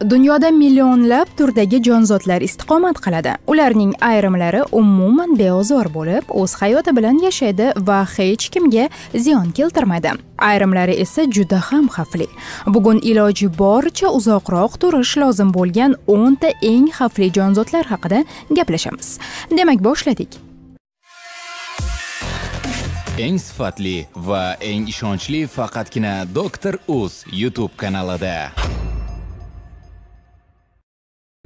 dunyoda millionlab turdagi jonzotlar istiqomat qiladi. Ularning ayrimlari umuman beozor bo'lib o'z hayoti bilan yashaydi va hech kimga ziyon keltirmaydi. Ayrimlari esa juda ham xavfli. Bugun iloji boricha uzoqroq turish lozim bo'lgan o'nta eng xavfli jonzotlar haqida gaplashamiz. Demak boshladik. Eng sifatli va eng ishonchli faqatgina doktor uz youtube kanalida.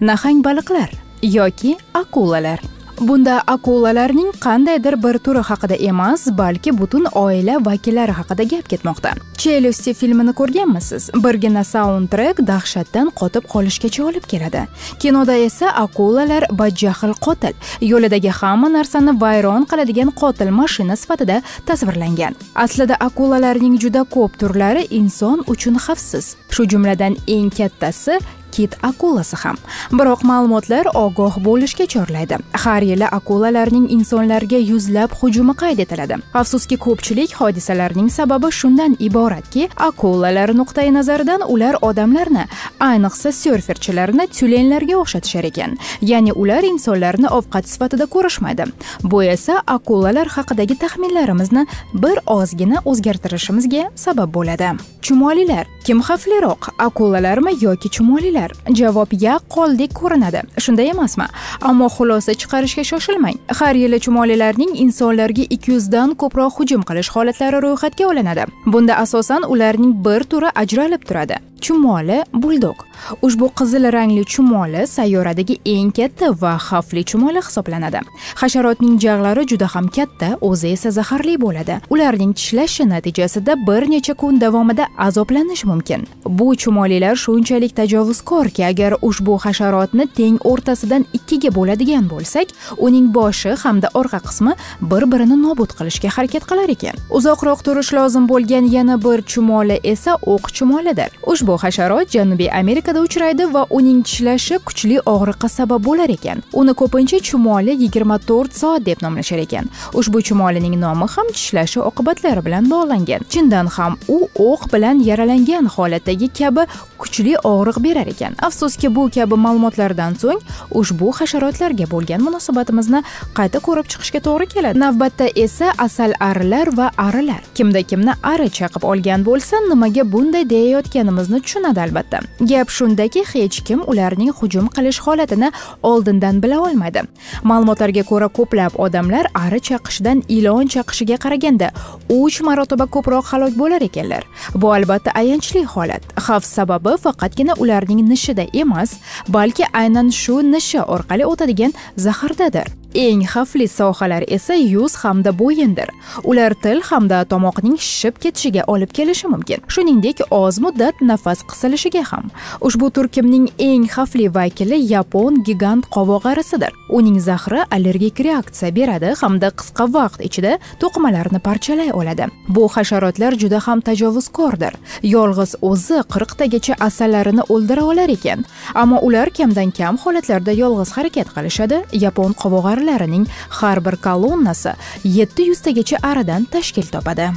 Nahang baliqlar yoki akulalar. Bunda akulalarning qandaydir bir turi haqida emas balki butun oila vakillari haqida gap ketmoqda. Chelusti filmini ko'rganmisiz? Birgina saundtrek dahshatdan qotib qolishgacha olib keladi. Kinoda esa akulalar badjahl qotil yo'lidagi hamma narsani vayron qiladigan qotil mashina sifatida tasvirlangan. Aslida akulalarning juda ko'p turlari inson uchun xavfsiz. Shu jumladan eng kattasi kit akulasi ham biroq ma'lumotlar ogoh bo'lishga chorlaydi. Har yili akulalarning insonlarga yuzlab hujumi qayd etiladi. Afsuski ko'pchilik hodisalarning sababi shundan iboratki akulalar nuqtai nazaridan ular odamlarni ayniqsa syorferchilarni tyulenlarga o'xshatishar ekan. Ya'ni ular insonlarni ovqat sifatida ko'rishmaydi. Bu esa akulalar haqidagi taxminlarimizni bir ozgina o'zgartirishimizga sabab bo'ladi. Chumolilar kim xavfliroq akulalarmi yoki chumolilar? Qilinglar javob yaqqoldek ko'rinadi. Shunday emasmi? Ammo xulosa chiqarishga shoshilmang. Har yili chumolilarning insonlarga 200 dan ko'proq hujum qilish holatlari ro'yxatga olinadi. Bunda asosan ularning bir turi ajralib turadi. Chumoli buldog ushbu qizil rangli chumoli sayyoradagi eng katta va xavfli chumoli hisoblanadi. Hasharotning jag'lari juda ham katta o'zi esa zaharli bo'ladi. Ularning tishlashi natijasida bir necha kun davomida azoblanish mumkin. Bu chumolilar shunchalik tajovuzkorki agar ushbu hasharotni teng o'rtasidan ikkiga bo'ladigan bo'lsak uning boshi hamda orqa qismi bir birini nobud qilishga harakat qilar ekan. Uzoqroq turish lozim bo'lgan yana bir chumoli esa o'q chumolidir. Ushbu bu hasharot janubiy amerikada uchraydi va uning tishlashi kuchli og'riqqa sabab bo'lar ekan. Uni ko'pincha chumoli 24 soat deb nomlashar ekan. Ushbu chumolining nomi ham tishlashi oqibatlari bilan bog'langan. Chindan ham u o'q bilan yaralangan holatdagi kabi kuchli og'riq berar ekan. Afsuski bu kabi ma'lumotlardan so'ng ushbu hasharotlarga bo'lgan munosabatimizni qayta ko'rib chiqishga to'g'ri keladi. Navbatda esa asal arilar va arilar. Kimda kimni ari chaqib olgan bo'lsa nimaga bunday deyayotganimizni tushunadi albatta. Gap shundaki hech kim ularning hujum qilish holatini oldindan bila olmaydi. Ma'lumotlarga ko'ra ko'plab odamlar ari chaqishdan ilon chaqishiga qaraganda uch marotaba ko'proq halok bo'lar ekanlar. Bu albatta ayanchli holat. Xavf sababi faqatgina ularning nishida emas balki aynan shu nishi orqali o'tadigan zahardadir. Eng xavfli sohalar esa yuz hamda bo'yindir. Ular til hamda tomoqning shishib ketishiga olib kelishi mumkin. Shuningdek oz muddat nafas qisilishiga ham. Ushbu turkumning eng xavfli vakili yapon gigant qovog'arisidir. Uning zahri allergik reaksiya beradi hamda qisqa vaqt ichida to'qimalarni parchalay oladi. Bu hasharotlar juda ham tajovuzkordir. Yolg'iz o'zi qirqtagacha asallarini o'ldira olar ekan. Ammo ular kamdan kam holatlarda yolg'iz harakat qilishadi. Yapon qovog'ari tovarlarining har bir kolonnasi 700 tagacha aridan tashkil topadi.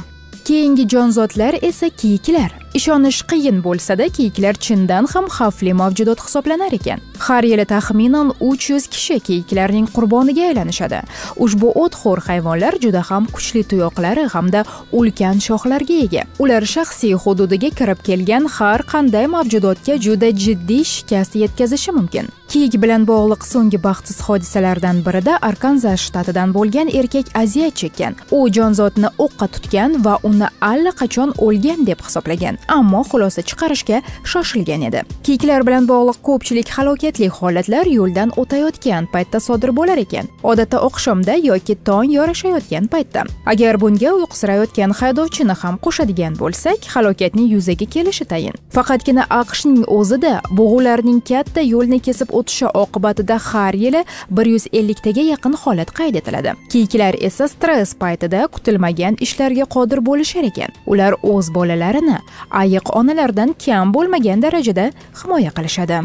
Keyingi jonzotlar esa kiyiklar. Ishonish qiyin bo'lsa-da kiyiklar chindan ham xavfli mavjudot hisoblanar ekan. Har yili taxminan 300 kishi kiyiklarning qurboniga aylanishadi. Ushbu o'txo'r hayvonlar juda ham kuchli tuyoqlari hamda ulkan shoxlarga ega. Ular shaxsiy hududiga kirib kelgan har qanday mavjudotga juda jiddiy shikast yetkazishi mumkin. Kiyik bilan bog'liq so'nggi baxtsiz hodisalardan birida arkanzas shtatidan bo'lgan erkak aziyat chekkan. U jonzotni o'qqa tutgan va uni allaqachon o'lgan deb hisoblagan. Ammo xulosa chiqarishga shoshilgan edi. Kiyiklar bilan bog'liq ko'pchilik halokatli holatlar yo'ldan o'tayotgan paytda sodir bo'lar ekan. Odatda oqshomda yoki tong yorishayotgan paytda. Agar bunga uyqusirayotgan haydovchini ham qo'shadigan bo'lsak halokatning yuzaga kelishi tayin. Faqatgina aqshning o'zida bug'ularning katta yo'lni kesib o'tishi oqibatida har yili bir yuz elliktaga yaqin holat qayd etiladi. Kiyiklar esa stress paytida kutilmagan ishlarga qodir bo'lishar ekan. Ular o'z bolalarini ayiq onalardan kam bo'lmagan darajada himoya qilishadi.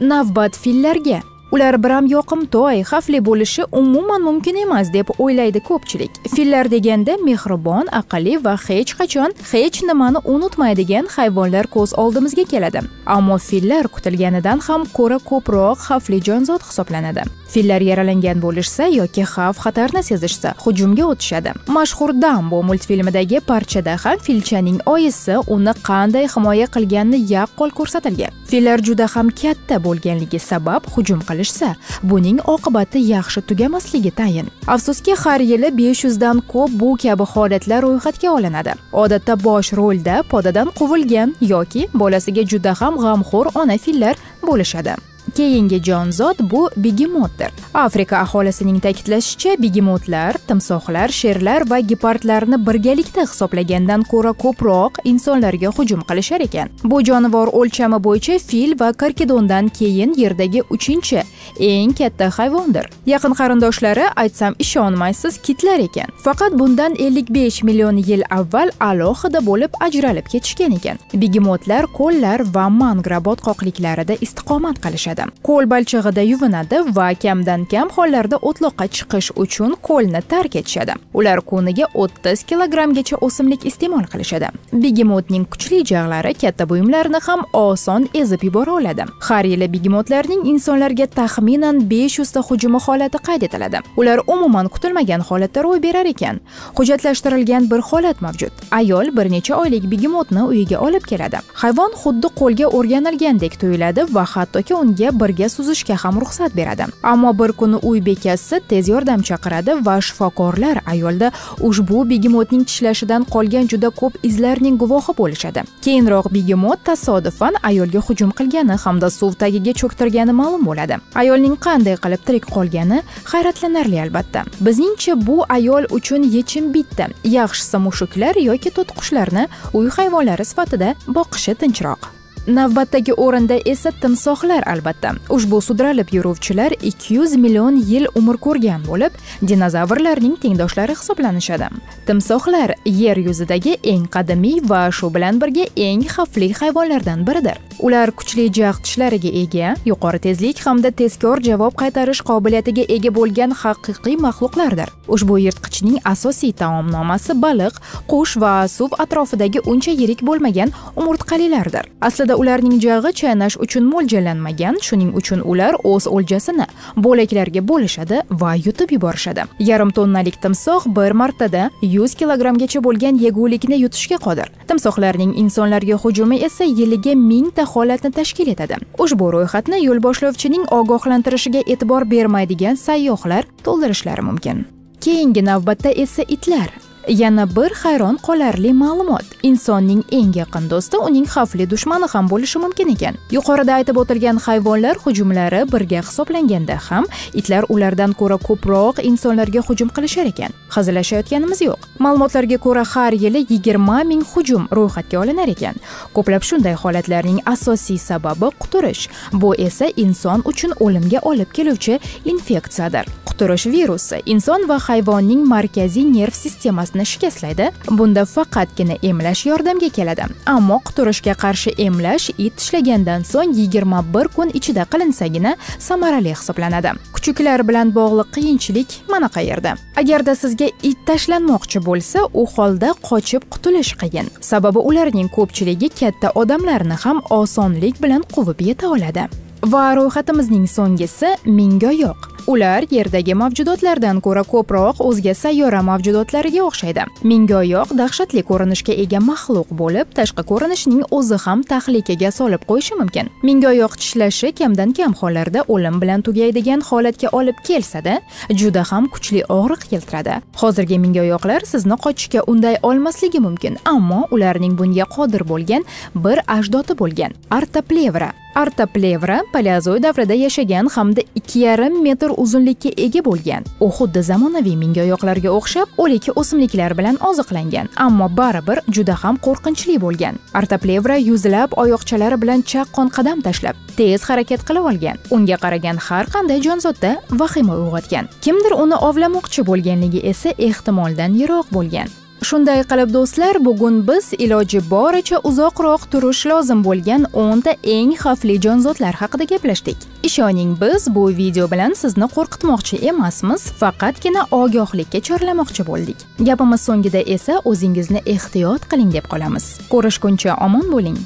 Navbat fillarga ular biram yoqimtoy xavfli bo'lishi umuman mumkin emas deb o'ylaydi ko'pchilik. Fillar deganda mehribon aqlli va hech qachon hech nimani unutmaydigan hayvonlar ko'z oldimizga keladi. Ammo fillar kutilganidan ham ko'ra ko'proq xavfli jonzot hisoblanadi. Fillar yaralangan bo'lishsa yoki xavf xatarni sezishsa hujumga o'tishadi. Mashhur dambo multfilmidagi parchada ham filchaning oyisi uni qanday himoya qilganini yaqqol ko'rsatilgan. Fillar juda ham katta bo'lganligi sabab hujum qilishsa buning oqibati yaxshi tugamasligi tayin. Afsuski har yili besh yuzdan ko'p bu kabi holatlar ro'yxatga olinadi. Odatda bosh rolda podadan quvilgan yoki bolasiga juda ham g'amxo'r ona fillar bo'lishadi. Keyingi jonzot bu begemotdir. Afrika aholisining ta'kidlashicha begemotlar timsohlar sherlar va gepardlarni birgalikda hisoblagandan ko'ra ko'proq insonlarga hujum qilishar ekan. Bu jonivor o'lchami bo'yicha fil va karkidondan keyin yerdagi uchinchi eng katta hayvondir. Yaqin qarindoshlari aytsam ishonmaysiz kitlar ekan. Faqat bundan 55 million yil avval alohida bo'lib ajralib ketishgan ekan. Begemotlar ko'llar va mangra botqoqliklarida istiqomat qilishadi. Qol balchig'ida yuvinadi va kamdan kam hollarda o'tloqqa chiqish uchun qo'lni tark etishadi. Ular kuniga 30 kilogrammgacha o'simlik iste'mol qilishadi. Begemotning kuchli jag'lari katta buyumlarni ham oson ezib yubora oladi. Har yili begemotlarning insonlarga taxminan 500 ta hujumi holati qayd etiladi. Ular umuman kutilmagan holatda ro'y berar ekan. Hujjatlashtirilgan bir holat mavjud. Ayol bir necha oylik begemotni uyiga olib keladi. Hayvon xuddi qo'lga o'rganilgandek tuyuladi va hattoki unga birga suzishga ham ruxsat beradi. Ammo bir kuni uy bekasi tez yordam chaqiradi va shifokorlar ayolda ushbu begemotning tishlashidan qolgan juda ko'p izlarning guvohi bo'lishadi. Keyinroq begemot tasodifan ayolga hujum qilgani hamda suv tagiga cho'ktirgani ma'lum bo'ladi. Ayolning qanday qilib tirik qolgani hayratlanarli albatta. Bizningcha bu ayol uchun yechim bitta. Yaxshisi mushuklar yoki to'tiqushlarni uy hayvonlari sifatida boqishi tinchroq. Navbatdagi o'rinda esa timsohlar albatta. Ushbu sudralib yuruvchilar 200 million yil umr ko'rgan bo'lib dinozavrlarning tengdoshlari hisoblanishadi. Timsohlar yer yuzidagi eng qadimiy va shu bilan birga eng xavfli hayvonlardan biridir. Ular kuchli jag' tishlariga ega yuqori tezlik hamda tezkor javob qaytarish qobiliyatiga ega bo'lgan haqiqiy maxluqlardir. Ushbu yirtqichning asosiy taomnomasi baliq qush va suv atrofidagi uncha yirik bo'lmagan umurtqalilardir. Aslida ularning jag'i chaynash uchun mo'ljallanmagan shuning uchun ular o'z o'ljasini bo'laklarga bo'lishadi va yutib yuborishadi. Yarim tonnalik timsoh bir martada yuz kilogrammgacha bo'lgan yegulikni yutishga qodir. Timsohlarning insonlarga hujumi esa yiliga mingta holatni tashkil etadi. Ushbu ro'yxatni yo'l boshlovchining ogohlantirishiga e'tibor bermaydigan sayyohlar to'ldirishlari mumkin. Keyingi navbatda esa itlar. Yana bir hayron qolarli ma'lumot. Insonning eng yaqin do'sti uning xavfli dushmani ham bo'lishi mumkin ekan. Yuqorida aytib o'tilgan hayvonlar hujumlari birga hisoblanganda ham itlar ulardan ko'ra ko'proq insonlarga hujum qilishar ekan. Hazillashayotganimiz yo'q. Ma'lumotlarga ko'ra har yili yigirma ming hujum ro'yxatga olinar ekan. Ko'plab shunday holatlarning asosiy sababi quturish. Bu esa inson uchun o'limga olib keluvchi infeksiyadir. Yuqtirish virusi inson va hayvonning markaziy nerv sistemasini shikastlaydi. Bunda faqatgina emlash yordamga keladi. Ammo quturishga qarshi emlash it tishlagandan so'ng yigirma bir kun ichida qilinsagina samarali hisoblanadi. Kuchuklar bilan bog'liq qiyinchilik mana qayerda. Agarda sizga it tashlanmoqchi bo'lsa u holda qochib qutulish qiyin. Sababi ularning ko'pchiligi katta odamlarni ham osonlik bilan quvib yeta oladi. Va ro'yxatimizning so'nggisi mingoyoq ular yerdagi mavjudotlardan ko'ra ko'proq o'zga sayyora mavjudotlariga o'xshaydi. Mingoyoq dahshatli ko'rinishga ega maxluq bo'lib tashqi ko'rinishining o'zi ham tahlikaga solib qo'yishi mumkin. Mingoyoq tishlashi kamdan kam hollarda o'lim bilan tugaydigan holatga olib kelsada juda ham kuchli og'riq keltiradi. Hozirgi mingoyoqlar sizni qochishga unday olmasligi mumkin ammo ularning bunga qodir bo'lgan bir ajdodi bo'lgan artoplevra artoplevra paleozoy davrida yashagan hamda ikki yarim metr uzunlikka ega bo'lgan. U xuddi zamonaviy mingoyoqlarga o'xshab o'lik o'simliklar bilan oziqlangan ammo baribir juda ham qo'rqinchli bo'lgan. Artoplevra yuzlab oyoqchalari bilan chaqqon qadam tashlab tez harakat qila olgan. Unga qaragan har qanday jonzotda vahima uyg'otgan. Kimdir uni ovlamoqchi bo'lganligi esa ehtimoldan yiroq bo'lgan. Shunday qilib do'stlar bugun biz iloji boricha uzoqroq turish lozim bo'lgan 10 ta eng xavfli jonzotlar haqida gaplashdik. Ishoning biz bu video bilan sizni qo'rqitmoqchi emasmiz faqatgina ogohlikka chorlamoqchi bo'ldik. Gapimiz so'ngida esa o'zingizni ehtiyot qiling deb qolamiz. Ko'rishguncha omon bo'ling.